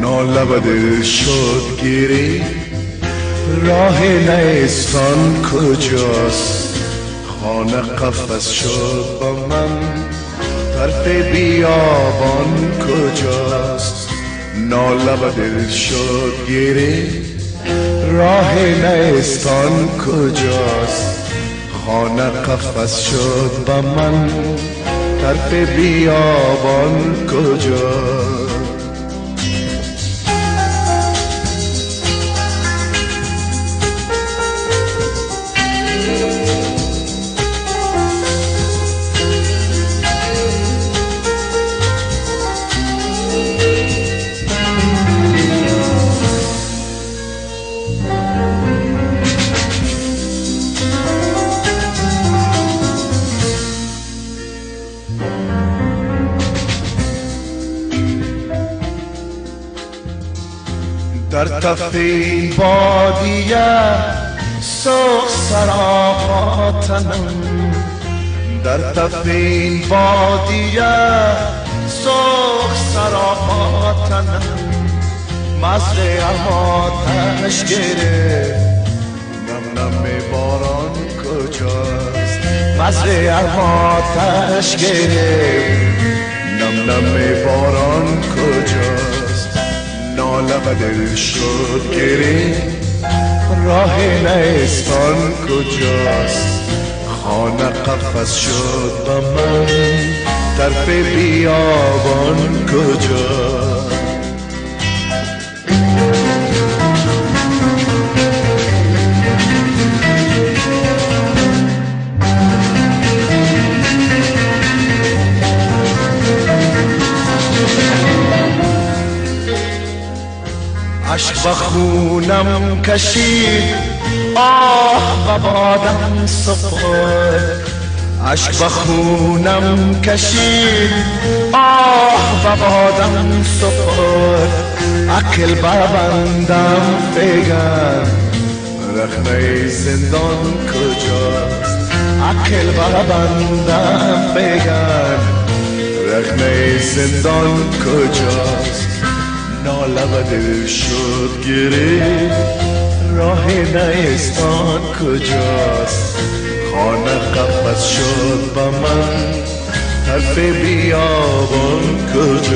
نالبد شد گیری. راه نیستان کجاست؟ خانه قفص شد با من. طرف بیابان کجاست؟ نالبد شد گیری. راه نیستان کجاست؟ خانه قفص شد با من. طرف بیابان کجاست در تف این بادیه سوخ سراغاتنم در تف این بادیه سوخ سراغاتنم مزر آتش گره. نم نم باران کجاست؟ مزر آتش گره. نالم دل شد گری راه نیستان کجاست؟ خانه قفص شد با من طرف بیابان کجاست؟ عشق خونم کشید. آه بادم سپرد عشق خونم کشید. آه و بادم سپرد عقل بربندم فیگن رخنه زندان کجاست؟ عقل بربندم فیگن رخنه زندان کجاست؟ دل شد گره. راه نیستان کجاست؟ خانه قفص شد با من. طرف بیابان کجاست؟